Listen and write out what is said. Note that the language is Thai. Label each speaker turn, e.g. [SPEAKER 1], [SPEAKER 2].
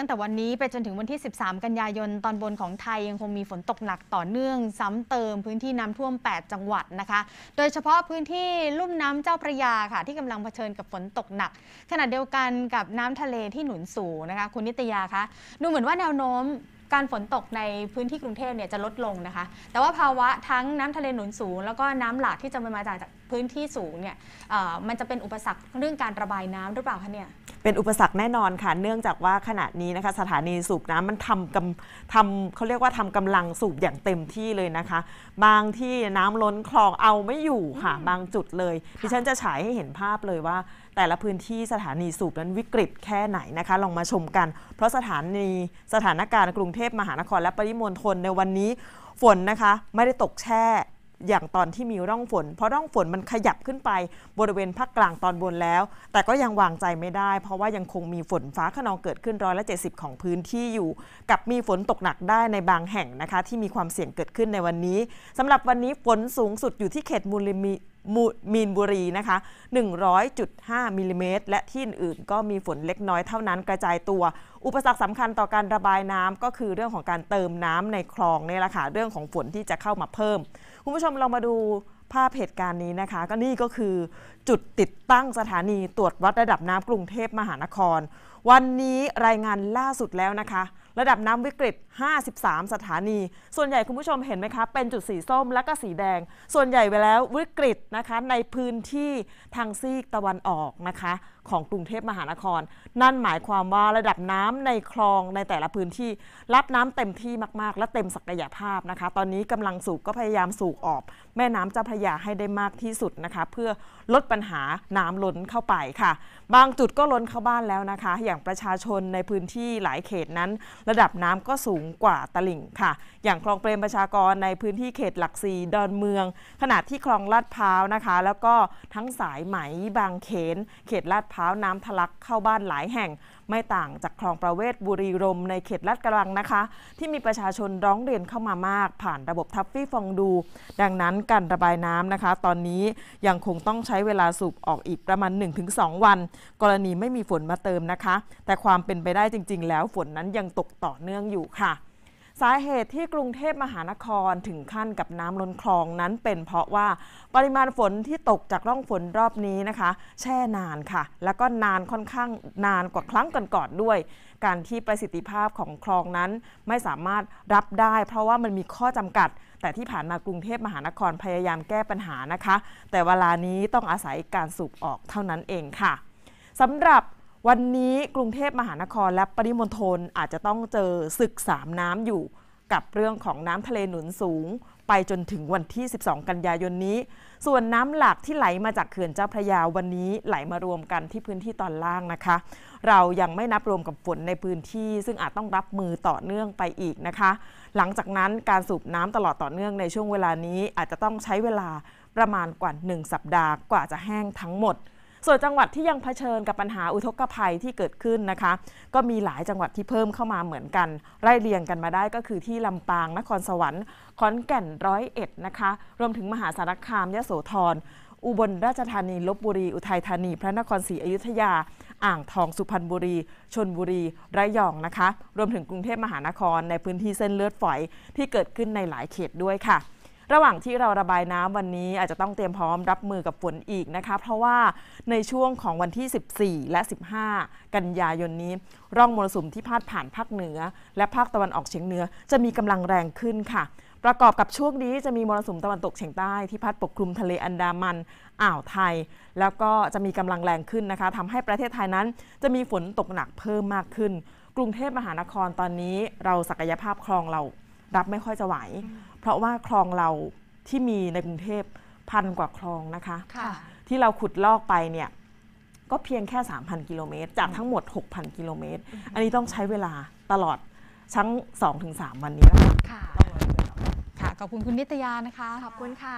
[SPEAKER 1] ตั้งแต่วันนี้ไปจนถึงวันที่ 13 กันยายนตอนบนของไทยยังคงมีฝนตกหนักต่อเนื่อง ซ้ำเติมพื้นที่น้ำท่วม 8 จังหวัดนะคะ โดยเฉพาะพื้นที่ลุ่มน้ำเจ้าพระยาค่ะ ที่กำลังเผชิญกับฝนตกหนัก ขณะเดียวกันกับน้ำทะเลที่หนุนสูงนะคะ คุณนิตยาคะดูเหมือนว่าแนวโน้ม การฝนตกในพื้นที่กรุงเทพเนี่ยจะลดลงนะคะ แต่ว่าภาวะทั้งน้ำทะเลหนุนสูง แล้วก็น้ำหลากที่จะมาจากพื้นที่สูงเนี่ยเอ่อมันจะเป็นอุปสรรคเรื่องการระบายน้ำหรือเปล่าคะเนี่ย
[SPEAKER 2] เป็นอุปสรรคแน่นอนค่ะ เนื่องจากว่าขณะนี้นะคะ สถานีสูบน้ำมันทำกำทำเขาเรียกว่าทำกำลังสูบอย่างเต็มที่เลยนะคะ บางที่น้ำล้นคลองเอาไม่อยู่ค่ะ บางจุดเลยดิฉันจะฉายให้เห็นภาพเลยว่า แต่ละพื้นที่สถานีสูบนั้นวิกฤตแค่ไหนนะคะ ลองมาชมกัน เพราะสถานีสถานการณ์กรุงเทพมหานครและปริมณฑลในวันนี้ฝนนะคะไม่ได้ตกแช่อย่างตอนที่มีร่องฝน เพราะร่องฝนมันขยับขึ้นไปบริเวณภาคกลางตอนบนแล้ว แต่ก็ยังวางใจไม่ได้ เพราะว่ายังคงมีฝนฟ้าขนองเกิดขึ้นร้อยละ70 ของพื้นที่อยู่ กับมีฝนตกหนักได้ในบางแห่งนะคะ ที่มีความเสี่ยงเกิดขึ้นในวันนี้สำหรับวันนี้ฝนสูงสุดอยู่ที่เขตมูลมิ มูมีนบุรีนะคะ 100.5มิลลิเมตรและที่อื่นๆ ก็มีฝนเล็กน้อยเท่านั้นกระจายตัว อุปสรรคสำคัญต่อการระบายน้ำก็คือเรื่องของการเติมน้ำในคลองนี่แหละค่ะเรื่องของฝนที่จะเข้ามาเพิ่ม คุณผู้ชมลองมาดูภาพเหตุการณ์นี้นะคะ ก็นี่ก็คือจุดติดตั้งสถานีตรวจวัดระดับน้ำกรุงเทพมหานคร วันนี้รายงานล่าสุดแล้วนะคะ ระดับน้ำวิกฤต 53 สถานี ส่วนใหญ่คุณผู้ชมเห็นไหมคะ เป็นจุดสีส้มและก็สีแดง ส่วนใหญ่ไปแล้ววิกฤตนะคะในพื้นที่ทางซีกตะวันออกนะคะ ของกรุงเทพมหานคร นั่นหมายความว่าระดับน้ำในคลองในแต่ละพื้นที่ รับน้ำเต็มที่มากๆ และเต็มศักยภาพนะคะ ตอนนี้กำลังสูบก็พยายามสูบออก แม่น้ำเจ้าพระยาให้ได้มากที่สุดนะคะ เพื่อลดปัญหาน้ำล้นเข้าไปค่ะ บางจุดก็ล้นเข้าบ้านแล้วนะคะ อย่างประชาชนในพื้นที่หลายเขตนั้น ระดับน้ำก็สูงกว่าตลิ่งค่ะ อย่างคลองเปรมประชากรในพื้นที่เขตหลักสี่ดอนเมืองขณะที่คลองลาดพร้าวนะคะ แล้วก็ทั้งสายไหมบางเขน เขตลาดพร้าว้าน้ำทะลักเข้าบ้านหลายแห่ง ไม่ต่างจากคลองประเวศบุรีรมในเขตลาดกระบังนะคะ ที่มีประชาชนร้องเรียนเข้ามามาก ผ่านระบบทัฟฟี่ฟองดู ดังนั้นการระบายน้ำนะคะ ตอนนี้ยังคงต้องใช้เวลาสูบออกอีกประมาณ 1-2 วัน กรณีไม่มีฝนมาเติมนะคะ แต่ความเป็นไปได้จริง ๆ แล้วฝนนั้นยังตกต่อเนื่องอยู่ค่ะ สาเหตุที่กรุงเทพมหานครถึงขั้นกับน้ำล้นคลองนั้นเป็นเพราะว่าปริมาณฝนที่ตกจากร่องฝนรอบนี้นะคะ แช่นานค่ะ แล้วก็นานค่อนข้างนานกว่าครั้งก่อนๆด้วย การที่ประสิทธิภาพของคลองนั้นไม่สามารถรับได้ เพราะว่ามันมีข้อจำกัด แต่ที่ผ่านมากรุงเทพมหานครพยายามแก้ปัญหานะคะ แต่เวลานี้ต้องอาศัยการสูบออกเท่านั้นเองค่ะสำหรับ วันนี้กรุงเทพมหานครและปริมณฑลอาจจะต้องเจอศึกสามน้ำอยู่ กับเรื่องของน้ำทะเลหนุนสูง ไปจนถึงวันที่ 12 กันยายนนี้ ส่วนน้ำหลากที่ไหลมาจากเขื่อนเจ้าพระยาวันนี้ไหลมารวมกันที่พื้นที่ตอนล่างนะคะ เรายังไม่นับรวมกับฝนในพื้นที่ ซึ่งอาจต้องรับมือต่อเนื่องไปอีกนะคะ หลังจากนั้นการสูบน้ำตลอดต่อเนื่องในช่วงเวลานี้อาจจะต้องใช้เวลาประมาณกว่า 1 สัปดาห์กว่าจะแห้งทั้งหมด ส่วนจังหวัดที่ยังเผชิญกับปัญหาอุทกภัยที่เกิดขึ้นนะคะ ก็มีหลายจังหวัดที่เพิ่มเข้ามาเหมือนกัน ไล่เรียงกันมาได้ก็คือที่ลำปางนครสวรรค์ขอนแก่นร้อยเอ็ดนะคะ รวมถึงมหาสารคามยโสธรอุบลราชธานีลบบุรี อุทัยธานี พระนครศรีอยุธยา อ่างทองสุพรรณบุรี ชนบุรีระยองนะคะ รวมถึงกรุงเทพมหานครในพื้นที่เส้นเลือดฝอยที่เกิดขึ้นในหลายเขตด้วยค่ะ ระหว่างที่เราระบายน้ำวันนี้อาจจะต้องเตรียมพร้อมรับมือกับฝนอีกนะคะ เพราะว่าในช่วงของวันที่ 14 และ 15 กันยายนนี้ ร่องมรสุมที่พาดผ่านภาคเหนือ และภาคตะวันออกเฉียงเหนือ จะมีกำลังแรงขึ้นค่ะ ประกอบกับช่วงนี้จะมีมรสุมตะวันตกเฉียงใต้ที่พัดปกคลุมทะเลอันดามันอ่าวไทย แล้วก็จะมีกำลังแรงขึ้นนะคะทำให้ประเทศไทยนั้น จะมีฝนตกหนักเพิ่มมากขึ้น กรุงเทพมหานครตอนนี้เราศักยภาพคลองเรารับไม่ค่อยจะไหว ราะว่าคลองเราที่มีในกรุงเทพพันกว่าคลองนะคะ
[SPEAKER 1] ค่ะ
[SPEAKER 2] ที่เราขุดลอกไปเนี่ยก็เพียงแค่ 3,000 กิโลเมตร จากทั้งหมด 6,000 กิโลเมตร อันนี้ต้องใช้เวลาตลอดทั้ง 2-3 วันนี้นะคะ
[SPEAKER 1] ค่ะค่ะขอบคุณคุณนิตยานะคะ
[SPEAKER 3] ขอบคุณค่ะ